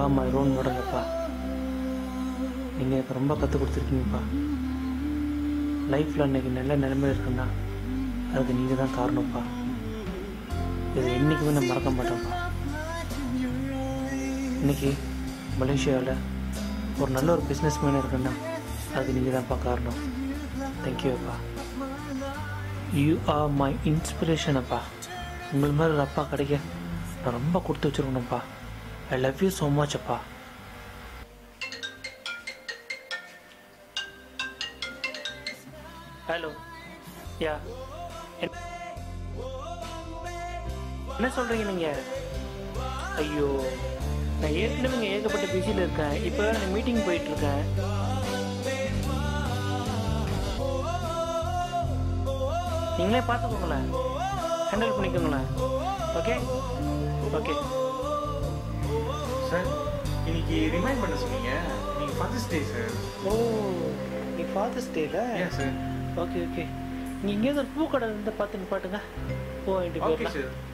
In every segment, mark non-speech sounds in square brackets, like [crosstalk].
R my role மாடலப்பா நீங்கள் எனக்கு ரொம்ப கற்றுக் கொடுத்துருக்கீங்கப்பா. லைஃப்பில் அன்றைக்கி நல்ல நிலைமையில் இருக்குன்னா அதுக்கு நீங்கள் தான் காரணம்ப்பா இதை என்றைக்குமே நான் மறக்க மாட்டேன்ப்பா. இன்னைக்கு மலேசியாவில் ஒரு நல்ல ஒரு பிஸ்னஸ் மேன் இருக்குன்னா அதுக்கு நீங்கள் தான்ப்பா காரணம் தேங்க்யூப்பா யூ ஆர் மை இன்ஸ்பிரேஷன் அப்பா. உங்கள் மாதிரி ஒரு அப்பா கிடைக்க நான் ரொம்ப கொடுத்து வச்சிருக்கணும்ப்பா. I love you so much அப்பா. ஹலோ யா என்ன சொல்கிறீங்க நீங்கள் ஐயோ நான் ஏற்கனவே இங்கே ஏகப்பட்ட பிஸியில் இருக்கேன். இப்போ நான் மீட்டிங் போயிட்டுருக்கேன் நீங்களே பார்த்துக்கோங்களேன். ஹேண்டில் பண்ணிக்கோங்களேன். Okay okay sir. இன்னைக்கு ரிமைண்ட் பண்ண சொன்னீங்க. இன்னைக்கு ஃபாதர்ஸ் டே சார் ஓ நீ ஃபாதர்ஸ் டேல சார் ஓகே ஓகே நீ இங்கேருந்து ஒரு பூக்கடை இருந்து பார்த்து பாட்டுங்க. போ ஓகே போயிடலாம்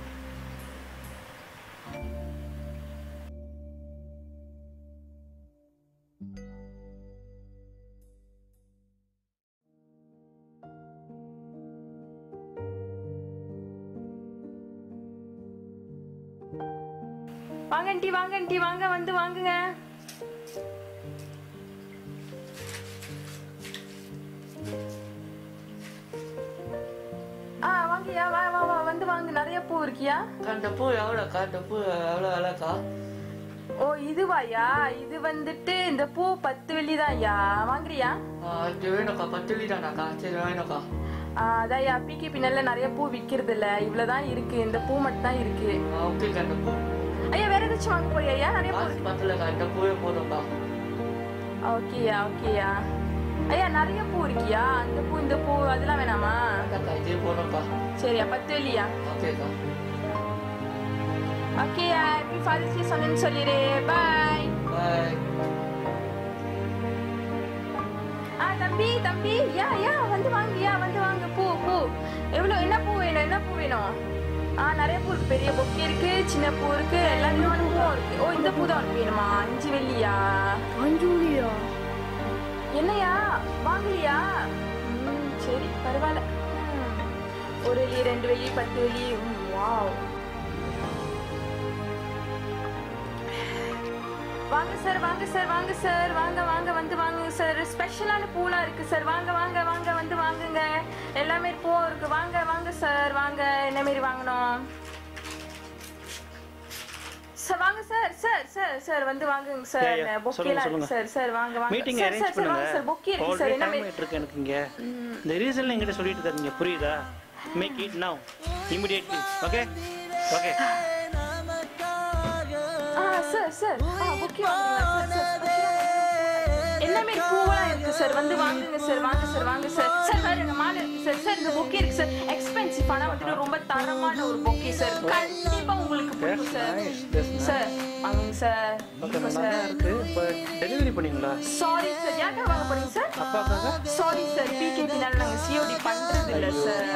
ஆண்டி வாங்க வந்து வாங்குங்க. ஆ வாங்கயா வா வா வா வந்து வாங்க. நிறைய பூ இருக்கியா? அந்த பூ எவ்வளோக்கா இந்த பூ எவ்வளோ விலைக்கா ஓ இதுவாயா இது வந்துட்டு இந்த பூ பத்து வெள்ளி தான்யா வாங்குறியா இது வேணும்க்கா. பத்து லிட்டராக்கா சரி வேணும்க்கா அதான்யா பிகே பின்னல்ல நிறைய பூ விக்கிறது இல்ல இவ்வளவுதான் இருக்கு. இந்த பூ மட்டும் தான் இருக்கு ஓகேக்கா இந்த பூ. ஐயா வேற ஏதாச்சும் வாங்க போறியா நிறைய பூ காசு பத்தலக்கா இந்த பூவே போதும்க்கா ஓகேயா ஓகேயா. ஐயா நிறைய பூ இருக்கியா? அந்த பூ இந்த பூ அதெல்லாம் வேணாமா? இதே போதும்க்கா சரியா பத்து வெள்ளியா ஓகேக்கா ஓகேயா ஹாப்பி ஃபாதர்ஸ் சொன்னேன்னு சொல்லிடு. பாய் பாய் ஆ தம்பி தம்பி. யா யா வந்து வாங்கியா வந்து வாங்க. பூ பூ. எவ்வளோ என்ன பூ வேணும் என்ன பூ வேணும்? ஆ நிறைய பூ இருக்கு. பெரிய பொக்கே இருக்கு சின்ன பூ இருக்கு எல்லா விதமான பூவும் இருக்கு. ஓ இந்த பூ தான் உனக்கு வேணுமா? அஞ்சு வெள்ளியா? அஞ்சு வெள்ளியா? என்னையா? வாங்கலையா? சரி பரவாயில்ல. ஒரு வெள்ளி ரெண்டு வெள்ளி பத்து வெள்ளி. ம், வாங்க சார் வாங்க சார் வாங்க சார் வாங்க வாங்க வந்து வாங்குங்க சார் ஸ்பெஷலான பூலாம் இருக்கு சார் வாங்க வாங்க வாங்க வந்து வாங்குங்க. எல்லாமே பூ இருக்கு. வாங்க வாங்க சார் வாங்க. என்ன மாரி வாங்கணும்? சார் வாங்க சார் சார் சார் சார் வந்து வாங்குங்க சார். பொக்கேலாம் இருக்கு சார் சார் வாங்க வாங்க. மீட்டிங் அரேஞ்ச் பண்ணுங்க. சார் பொக்கே இருக்கு சார் என்ன ஆயிட்டு இருக்கு எனக்கு இங்க. இந்த ரீசன் என்கிட்ட சொல்லிட்டு தரீங்க புரியுதா? Make it now immediately okay okay sir sir. எல்லாமே பூவெல்லாம் இருக்கு சார். வந்து வாங்குங்க சார் வாங்க சார் வாங்க சார். சார் பாருங்க மாலை இருக்கு சார். சார் இந்த பொக்கே இருக்கு சார். எக்ஸ்பென்சிவ் ஆனா வந்துட்டு ரொம்ப தரமான ஒரு பொக்கே சார். கண்டிப்பா உங்களுக்கு பிடிக்கும் சார். சார் வாங்குங்க சார். சார் இருக்கு. பட் டெலிவரி பண்ணீங்களா? Sorry sir. யாருக்காக வாங்க போறீங்க சார்? அப்பாக்காக? சாரி. சார் நாங்க சிஓடி பண்றது இல்ல சார்?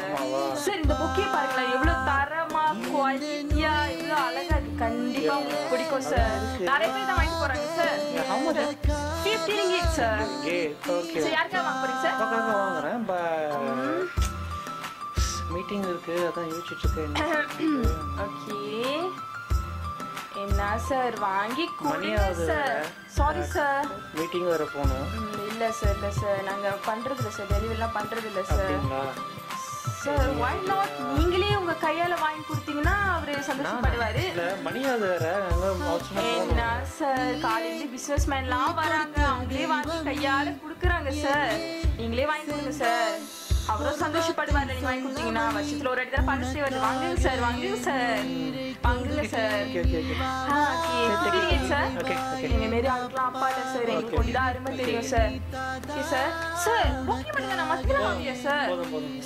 சார் இந்த பொக்கே பாருங்களேன். எவ்வளவு தரமா குவாலிட்டியா எவ்வளவு அழகா கண்டிப்பா உங்களுக்கு பிடிக்கும் சார் நிறைய பேர் தான் வாங்கி போறாங்க sir ringgit sir okay okay sir யாருக்காக வாங்க போறீங்க சார் அப்பாக்காக வாங்குறேன். மீட்டிங் இருக்கு அதான் யோசிச்சுட்டு இருக்கேன். [coughs] ஓகே என்ன சார் வாங்கி கொடுங்க சார். சாரி சார் மீட்டிங் வேற போகணும். இல்ல சார் இல்ல சார் நாங்க பண்றது இல்ல சார் டெலிவரிலாம் பண்றது இல்ல சார் சார் நாட் நீங்களே உங்க கையால வாங்கி கொடுத்தீங்கன்னா அவரு சந்தோஷப்படுவாரு. என்ன போகணும் சார் காலையில பிசினஸ் மேன்லாம் வராங்க. அவங்களே வாங்கி கையால குடுக்குறாங்க சார் நீங்களே வாங்கி கொடுங்க சார் அவரும் சந்தோஷப்படுவாரு நீங்க வாங்கி கொடுத்தீங்கன்னா வருஷத்துல ஒரு தான் பரிசு வருது வாங்குங்க சார் வாங்குங்க சார் வாங்குங்க சார் சார் மாரி அப்பா இல்ல சார் எங்களுக்கு அருமை தெரியும் sir okay sir sir okay பண்ணுங்க நான் மத்தியம் வாங்கியா சார்.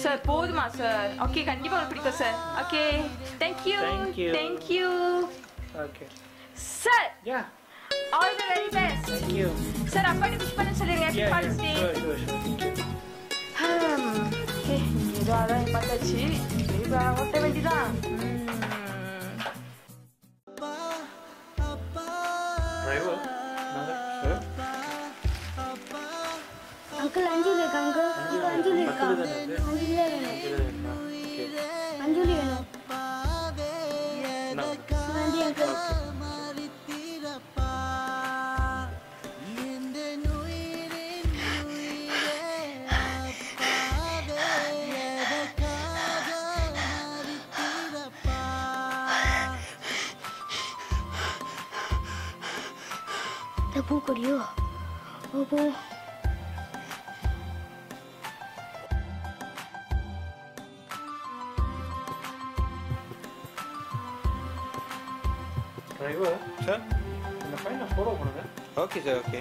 சார் போதுமா சார் ஓகே கண்டிப்பா உங்களுக்கு பிடிக்கும் sir okay thank you Thank you. Thank you okay sir yeah sir அப்பாடி விஷ் பண்ண சொல்லுங்க happy yeah father's day sure sure sure okay அதான் பார்த்தாச்சு இப்போ ஓட்ட வேண்டியதான் ம். இந்த பூக்கொடியோ ஓ போ டிரைவர் சார் இந்த பையனை ஃபாலோ பண்ணுங்க. ஓகே சார் ஓகே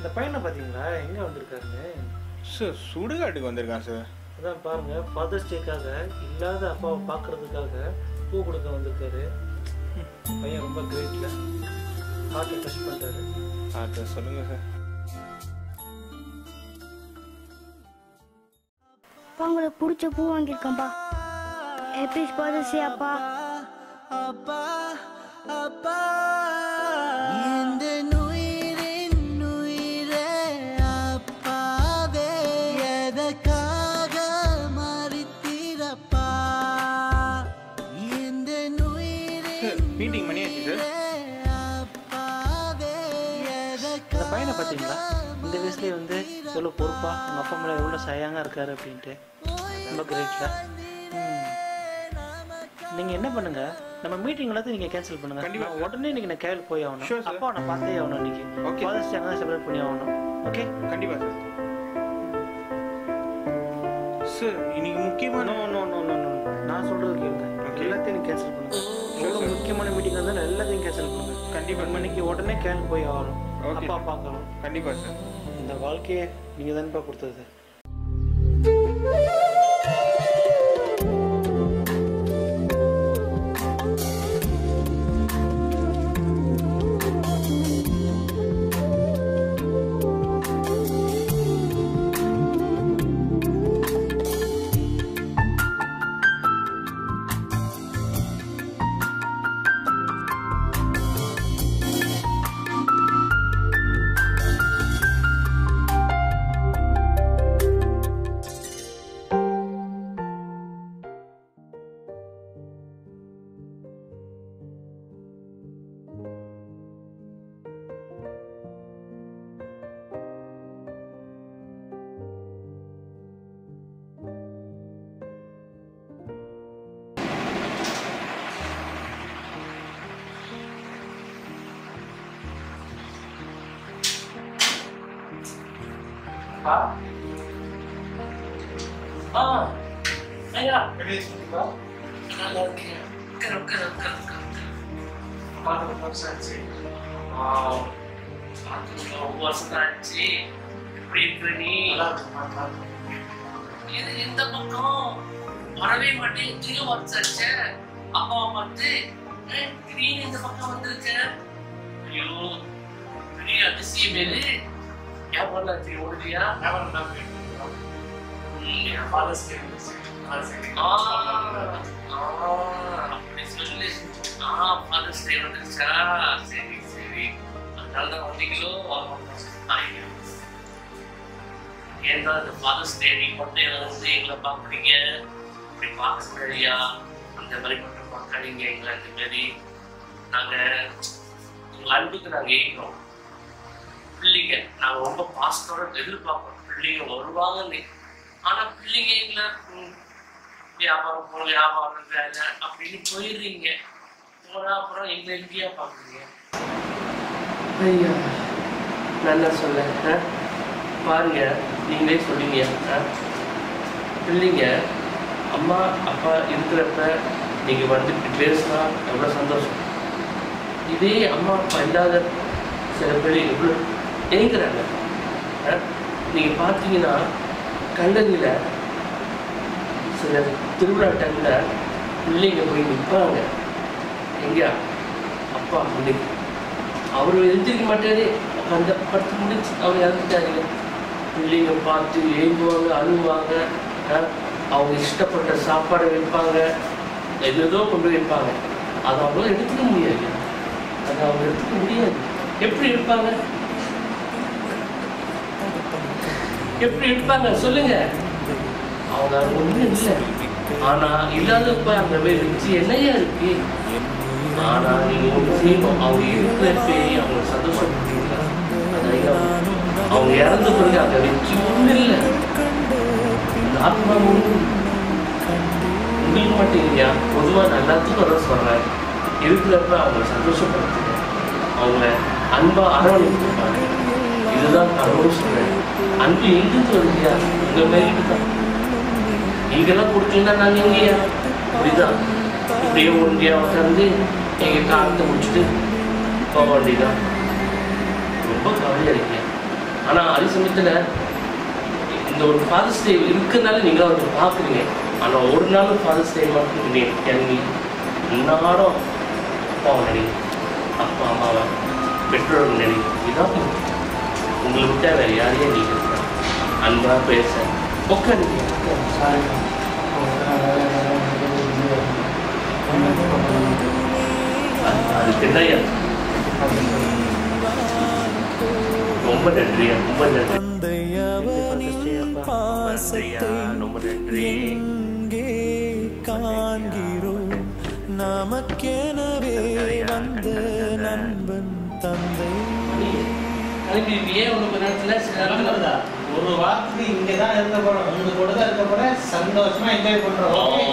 இந்த பையனை பார்த்தீங்களா? எங்கே வந்திருக்காருன்னு சார் சுடுகாட்டுக்கு வந்திருக்கான் சார். அதான் பாருங்க ஃபாதர்ஸ் டேக்காக இல்லாத அப்பாவை பார்க்கறதுக்காக பூ கொடுக்க வந்திருக்காரு. பையன் ரொம்ப கிரேட்ல ஹார்ட்டை டச் பண்ணுறாரு ஆ சார் சொல்லுங்கள் சார். உங்களுக்கு பிடிச்ச பூ வாங்கியிருக்கேன்ப்பா. ஹாப்பி ஃபாதர்ஸ் டே அப்பா அப்பா அப்பா. பார்த்தீங்களா? இந்த வயசுலேயே வந்து எவ்வளோ பொறுப்பா உங்கள் அப்பா மேலே எவ்வளோ சயாங்க இருக்காரு அப்படின்ட்டு. ரொம்ப கிரேட்ல நீங்கள் என்ன பண்ணுங்க? நம்ம மீட்டிங் எல்லாத்தையும் நீங்கள் கேன்சல் பண்ணுங்க. கண்டிப்பா, நான் உடனே இன்னைக்கு நான் கேள் போய் ஆகணும். அப்பா நான் பார்த்தே ஆகணும் இன்னைக்கு. Okay. ஃபாதர்ஸ் டே தான் செலிப்ரேட் பண்ணி ஆகணும். ஓகே கண்டிப்பாக சார் சார் இன்னைக்கு முக்கியமான no no no no no நான் சொல்றது கேளுங்க. எல்லாத்தையும் நீ கேன்சல் பண்ணுங்க. எவ்வளோ முக்கியமான மீட்டிங் இருந்தாலும் எல்லாத்தையும் கேன்சல் பண்ணுங்க. கண்டிப்பா. நம்ம இன்னைக்கு உடனே கேள் போய் ஆகணும். அப்பா பார்க்கணும் கண்டிப்பாக சார் இந்த வாழ்க்கையை நீங்கள் தானப்பா கொடுத்தது. ஆ நல்லா இருக்கேன் உட்காரு உட்காரு உட்காரு உட்காரு பார்த்து வருஷம் ஆச்சு. பார்த்து ரொம்ப வருஷம் ஆச்சு. எப்படி இருக்கிற நீ? இது இந்த பக்கம் வரவே மாட்டேன் ஜீரோ வருஷம் அப்பாவை பார்த்து திடீர்னு இந்த பக்கம் வந்திருக்க? ஐயோ பெரிய அதிசயம் ஏன் பண்ணாச்சு ஓடுறியா? ம், சொல்லி ஆ, Father's day வந்துருச்சா? சரி, சரி. அதனாலதான் வந்தீங்களோ? ஐயோ. ஏன்டா இந்த Father's day நீ மட்டும் வந்து எங்களை பார்க்குறீங்க? இப்படி பார்க்க முடியலையா? அந்த மாதிரி மட்டும் பார்க்காதீங்க எங்களை அந்த மாதிரி. நாங்க உங்க அன்புக்கு நாங்கள் ஏங்கிறோம் பிள்ளைங்க நாங்கள் ரொம்ப பாசத்தோட எதிர்பார்ப்போம் பிள்ளைங்க வருவாங்கன்னு ஆனா பிள்ளைங்க எங்களை வியாபாரம் போன வியாபாரம் வேலை அப்படின்னு போயிடுறீங்க. போனா அப்புறம் எங்களை எங்கேயா பாக்குறீங்க ஐயா நல்லா சொல்ல பாருங்க நீங்களே சொல்லுங்க பிள்ளைங்க அம்மா அப்பா இருக்கிறப்ப நீங்க வந்து பேசினா எவ்வளவு சந்தோஷம். இதே அம்மா அப்பா இல்லாத சில பேர் எவ்வளோ நினைக்கிறாங்க நீங்க பார்த்தீங்கன்னா கல்லணியில் சில திருவிழா டைமில் பிள்ளைங்க போய் நிற்பாங்க எங்கேயா? அப்பா முடிவு அவர் எழுந்திருக்க மாட்டாரு. அந்த படுத்து முடிச்சு அவர் இறந்துட்டாருங்க பிள்ளைங்க பார்த்து ஏங்குவாங்க அழுவாங்க. அவங்க இஷ்டப்பட்ட சாப்பாடை வைப்பாங்க. எதுதோ கொண்டு வைப்பாங்க. அதை அவங்களும் எடுத்துக்க முடியாது. அதை அவங்க எடுத்துக்க முடியாது. எப்படி இருப்பாங்க எப்படி இருப்பாங்க? சொல்லுங்க. அவங்க ஒண்ணும் இல்லை. ஆனா இல்லாதப்ப அந்த அங்க போய் என்னையா இருக்கு? ஆனா நீங்க ஒண்ணு செய்யணும். அவங்க இருக்கிறப்பே அவங்க சந்தோஷப்படுத்தீங்க அவங்க இறந்த பிறகு அங்க வெற்றி ஒண்ணு இல்லை. ஆத்மா ஒண்ணு. உங்களுக்கு மட்டும் இல்லையா? பொதுவா நான் எல்லாத்துக்கும் வர சொல்றேன். இருக்கிறப்ப அவங்கள சந்தோஷப்படுத்துங்க. அவங்கள அன்பா அரவணைப்பாங்க இதுதான் கடவுள் சொல்றேன். அன்பு எங்கிருந்து வருதுயா உங்க மேலிட்டு தான் நீங்கெல்லாம் கொடுத்தீங்கன்னா நாங்க எங்கேயா? இப்படிதான் இப்படியே ஒன்றியா உட்காந்து எங்க காலத்தை முடிச்சுட்டு போக வேண்டியதான் ரொம்ப கவலையா இருக்கேன் ஆனா அதே சமயத்துல இந்த ஒரு ஃபாதர்ஸ் டே இருக்கிறதுனால நீங்க அவரை பார்க்குறீங்க. ஆனா ஒரு நாள் ஃபாதர்ஸ் டே மட்டும் நீங்கள் கிளம்பி அன்னாடம் அப்பாவை நினைவு அப்பா அம்மாவை பெற்றோர்கள் நினைவு இதான் உங்களை விட்டா வேற யாரையும் நீங்க இருக்கலாம் அன்பா பேச. உட்காருங்க அதுக்கு என்னய்யா ரொம்ப நன்றியா ரொம்ப நன்றி. ரொம்ப நன்றி. காண்கிறோம்? நமக்கெனவே வந்த ஏன் உனக்கு நேரத்துல சில ஒரு வாரத்துக்கு இங்க தான் இருக்க போறோம் உங்க கூட தான் இருக்க போறேன் சந்தோஷமா என்ஜாய் okay?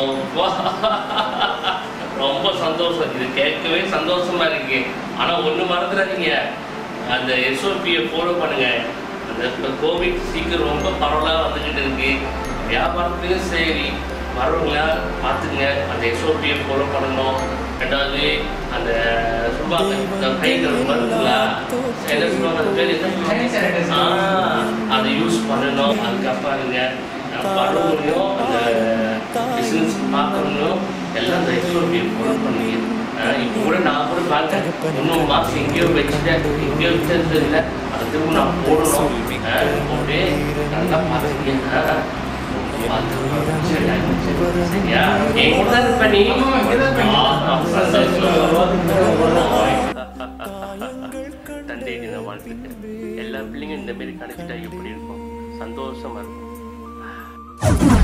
ரொம்ப சந்தோஷம். இது கேட்கவே சந்தோஷமா இருக்கு. ஆனா ஒண்ணு மறந்துடாதீங்க. அந்த எஸ்ஓபியை ஃபாலோ பண்ணுங்க. அந்த கோவிட் சீக்கிரம் ரொம்ப பரவலா வந்துகிட்டு இருக்கு. வியாபாரத்துலையும் சரி வரவங்கள பார்த்துங்க அந்த எஸ்ஓபியை ஃபாலோ பண்ணணும். ரெண்டாவது அந்த சொல்லுவாங்க இந்த கைகள் மருந்துங்களா என்ன சொல்லுவாங்க அது பேர். என்ன அதை யூஸ் பண்ணணும். அதுக்கப்புறங்க வரவங்களையும் அந்த பிசினஸ் பார்க்கறவங்களும் எல்லாம் அந்த எக்ஸ்ஓபி ஃபாலோ பண்ணுங்க. இப்போ கூட நான் கூட பார்த்தேன். இன்னும் மாஸ்க் எங்கேயோ வச்சுட்டேன். எங்கேயோ வச்சது இல்லை அது திரும்ப நான் போடணும். அப்படியே நல்லா பார்த்துக்கீங்க. தந்தை தின வாழ்த்துக்கள் எல்லா பிள்ளைங்க இந்த மாதிரி கணக்கிட்டா எப்படி இருக்கும் சந்தோஷமா இருக்கும்